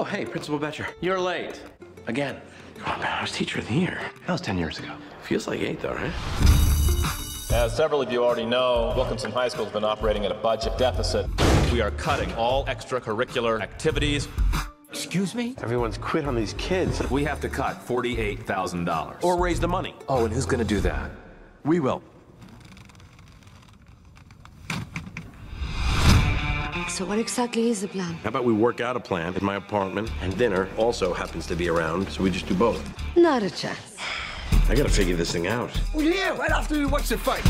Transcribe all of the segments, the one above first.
Oh, hey, Principal Betcher. You're late. Again. Come on, man. I was teacher of the year. That was 10 years ago. Feels like eight, though, right? As several of you already know, Wilkinson High School has been operating at a budget deficit. We are cutting all extracurricular activities. Excuse me? Everyone's quit on these kids. We have to cut $48,000. Or raise the money. Oh, and who's gonna do that? We will. So what exactly is the plan? How about we work out a plan in my apartment, and dinner also happens to be around, so we just do both. Not a chance. I gotta figure this thing out. Well, yeah, right after we watch the fight.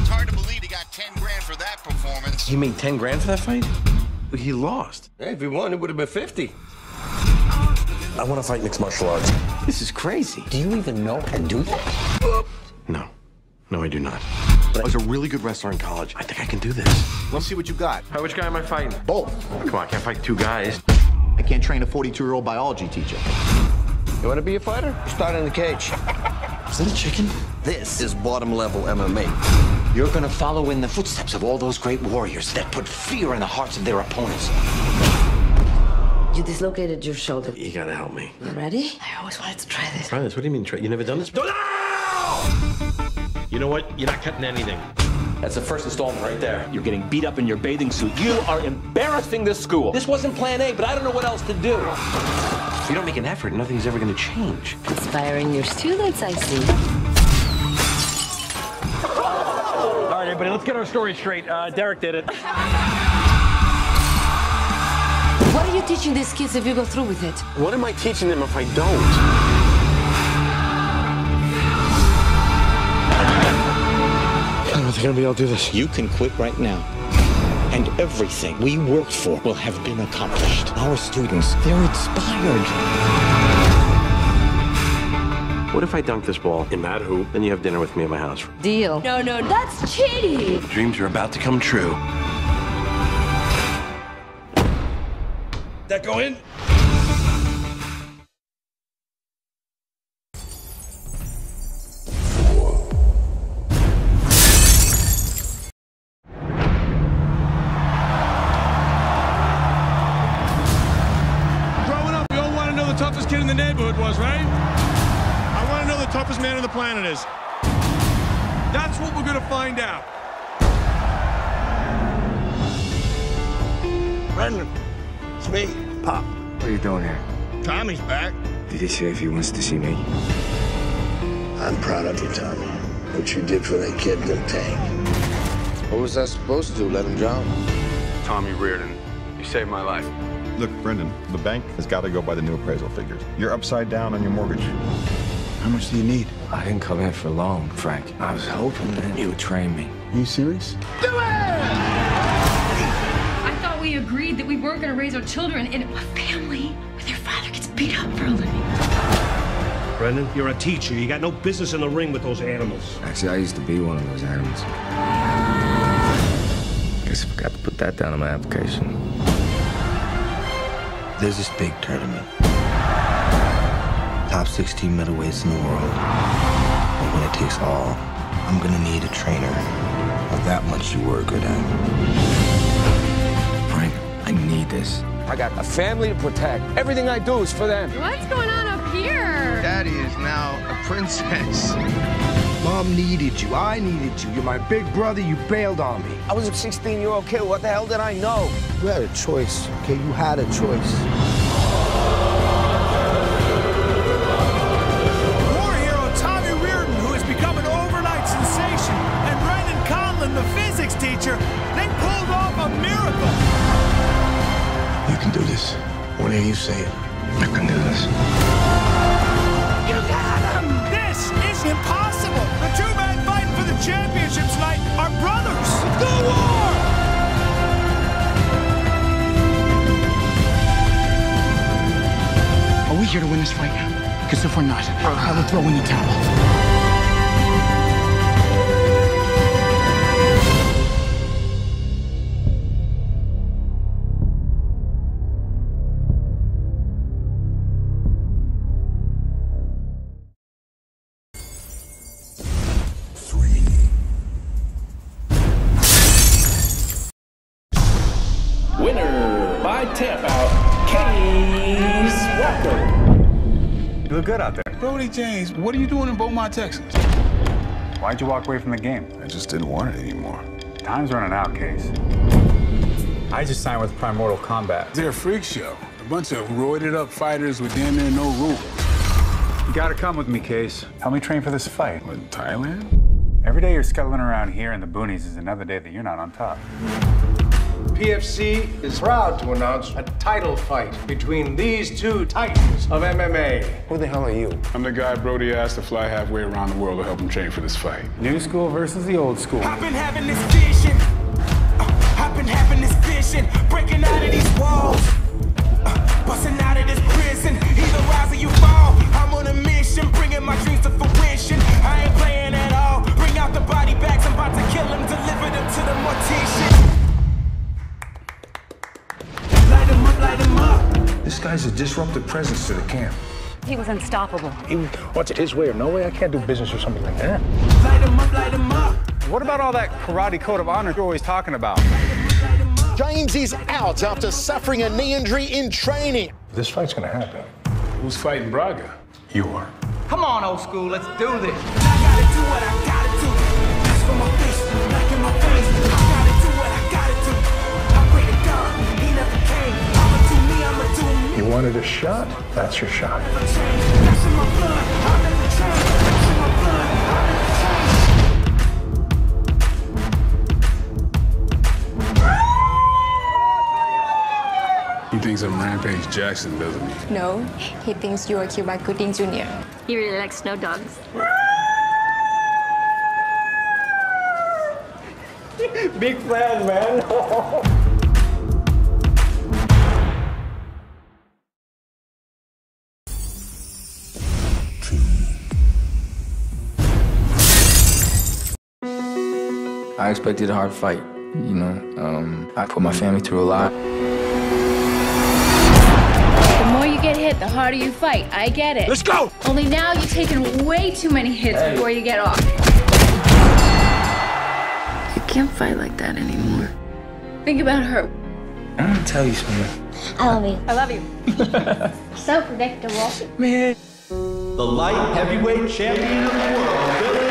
It's hard to believe he got 10 grand for that performance. He made 10 grand for that fight? He lost. Hey, if he won, it would have been 50. I want to fight mixed martial arts. This is crazy. Do you even know how to do that? No. No, I do not. But I was a really good wrestler in college. I think I can do this. Let's see what you got. Hi, which guy am I fighting? Both. Come on, I can't fight two guys. I can't train a 42-year-old biology teacher. You want to be a fighter? Start in the cage. Is that a chicken? This is bottom level MMA. You're gonna follow in the footsteps of all those great warriors that put fear in the hearts of their opponents. You dislocated your shoulder. You gotta help me. You ready? I always wanted to try this. Try this. What do you mean, try? You never done this? No! You know what? You're not cutting anything. That's the first installment right there. You're getting beat up in your bathing suit. You are embarrassing this school. This wasn't plan A, but I don't know what else to do. If you don't make an effort, nothing's ever gonna change. Inspiring your students, I see. All right, everybody, let's get our story straight. Uh, Derek did it. What are you teaching these kids if you go through with it? What am I teaching them if I don't? I don't gonna be able to do this. You can quit right now. And everything we worked for will have been accomplished. Our students, they're inspired. What if I dunk this ball in that hoop, then you have dinner with me at my house? Deal. No, no, that's cheating. Dreams are about to come true. That go in? The neighborhood was, right? I want to know the toughest man on the planet is. That's what we're going to find out. Brendan, it's me, Pop. What are you doing here? Tommy's back. Did he say if he wants to see me? I'm proud of you, Tommy. What you did for that kid in the tank. What was I supposed to do? Let him drown? Tommy Riordan, you saved my life. Look, Brendan, the bank has got to go by the new appraisal figures. You're upside down on your mortgage. How much do you need? I didn't come here for long, Frank. I was hoping that you would train me. Are you serious? Do it! I thought we agreed that we weren't going to raise our children in a family where their father gets beat up for a living. Brendan, you're a teacher. You got no business in the ring with those animals. Actually, I used to be one of those animals. Guess I forgot to put that down on my application. There's this big tournament. Top 16 middleweights in the world. But when it takes all, I'm gonna need a trainer of that much you were good at. Frank, I need this. I got a family to protect. Everything I do is for them. What's going on up here? Daddy is now a princess. Mom needed you. I needed you. You're my big brother. You bailed on me. I was a 16-year-old kid. What the hell did I know? You had a choice, okay? You had a choice. War hero Tommy Riordan, who has become an overnight sensation, and Brendan Conlon, the physics teacher, they pulled off a miracle. You can do this. Whenever you say it, I can do this. If we're not, I will throw in the towel. You look good out there. Brody James, what are you doing in Beaumont, Texas? Why'd you walk away from the game? I just didn't want it anymore. Time's running out, Case. I just signed with Primordial Combat. They're a freak show. A bunch of roided up fighters with damn near no rules. You gotta come with me, Case. Help me train for this fight. What, Thailand? Every day you're scuttling around here in the boonies is another day that you're not on top. PFC is proud to announce a title fight between these two titans of MMA. Who the hell are you? I'm the guy Brody asked to fly halfway around the world to help him train for this fight. New school versus the old school. I've been having this vision. Uh, I've been having this vision. Breaking out of these walls. Uh, busting out of this prison. Either rise or you fall. Disruptive presence to the camp. He was unstoppable. He wants it his way or no way. I can't do business or something like that. Light 'em up, light 'em up. What about all that karate code of honor you're always talking about? James is out after suffering a knee injury in training. This fight's gonna happen. Who's fighting Braga? You are. Come on, old school, let's do this. You wanted a shot? That's your shot. That's in my blood, I'll never change. That's in my blood, I'll never change. He thinks I'm Rampage Jackson, doesn't he? No, he thinks you are Cuba Gooding Jr. He really likes snow dogs. Big fan, man. I expected a hard fight. You know, um, I put my family through a lot. The more you get hit, the harder you fight. I get it. Let's go! Only now you've taken way too many hits Hey. before you get off. You can't fight like that anymore. Think about her. I'm gonna tell you something. I love you. I love you. So predictable. Man. The light heavyweight champion of the world, Billy Hurt.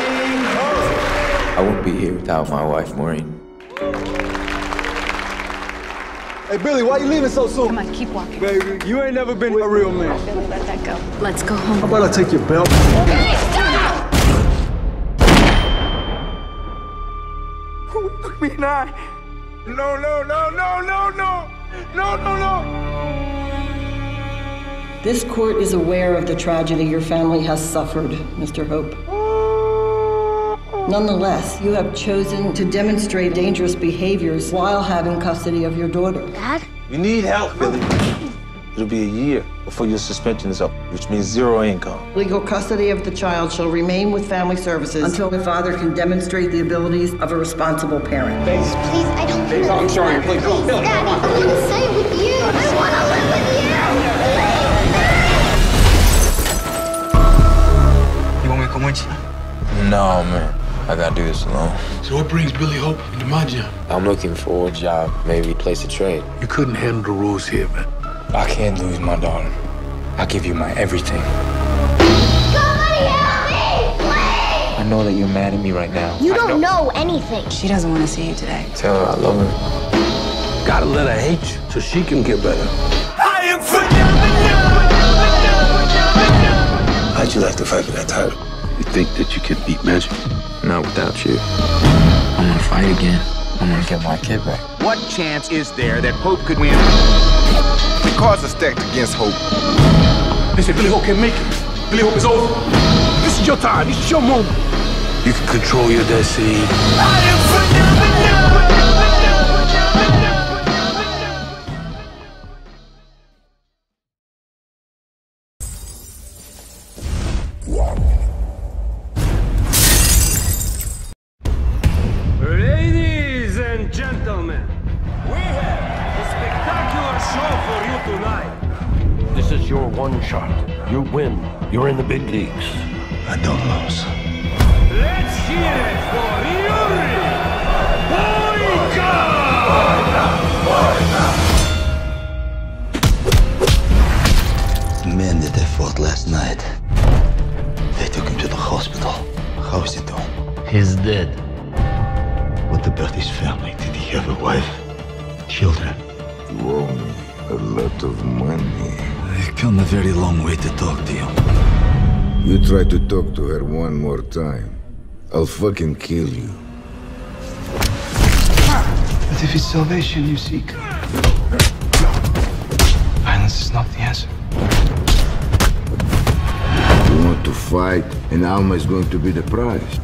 I wouldn't be here without my wife, Maureen. Hey, Billy, why you leaving so soon? Come on, keep walking. Baby, you ain't never been a real man. Billy, let that go. Let's go home. How about I take your belt? Look me in the eye. No, no, no, no, no, no. No, no, no. This court is aware of the tragedy your family has suffered, Mr. Hope. Oh, Nonetheless, you have chosen to demonstrate dangerous behaviors while having custody of your daughter. Dad? You need help, Billy. It'll be a year before your suspension is up, which means zero income. Legal custody of the child shall remain with family services until the father can demonstrate the abilities of a responsible parent. Please, I don't Please, I'm sorry. Please, come on, Billy, come on. I want to stay with you. I want to live with you. You want me to come with you? No, man. I gotta do this alone. So what brings Billy Hope into my job? I'm looking for a job, maybe a place to trade. You couldn't handle the rules here, man. I can't lose my daughter. I'll give you my everything. Somebody help me, please. I know that you're mad at me right now. You don't know anything. She doesn't want to see you today. Tell her I love her. Gotta let her hate you so she can get better. I am phenomenal. How'd you like to fight for that title? You think that you can beat Magic? Not without you. I'm gonna fight again. I'm gonna get my kid back. What chance is there that Hope could win? The cards are stacked against Hope. They say Billy Hope can't make it. Billy Hope is over. This is your time. This is your moment. You can control your destiny. You win. You're in the big leagues. I don't lose. Let's hear it for Yuri Boyka! Boyka! The man that I fought last night. They took him to the hospital. How is he doing? He's dead. Come a very long way to talk to you. You try to talk to her one more time. I'll fucking kill you. But if it's salvation you seek, violence is not the answer. You want to fight, and Alma is going to be the prize.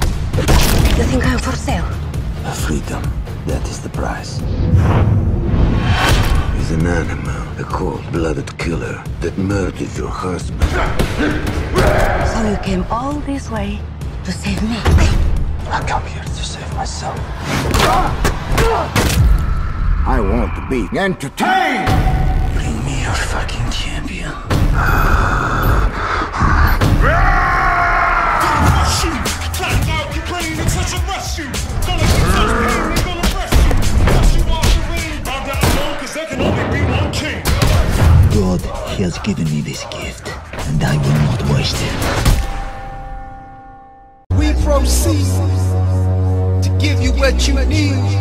You think I'm for sale? A freedom. That is the price. He's an animal, a cold-blooded killer that murdered your husband. So you came all this way to save me? I come here to save myself. I want to be entertained! Bring me your fucking champion. Ah! Has given me this gift, and I will not waste it. We proceed to give you what you need.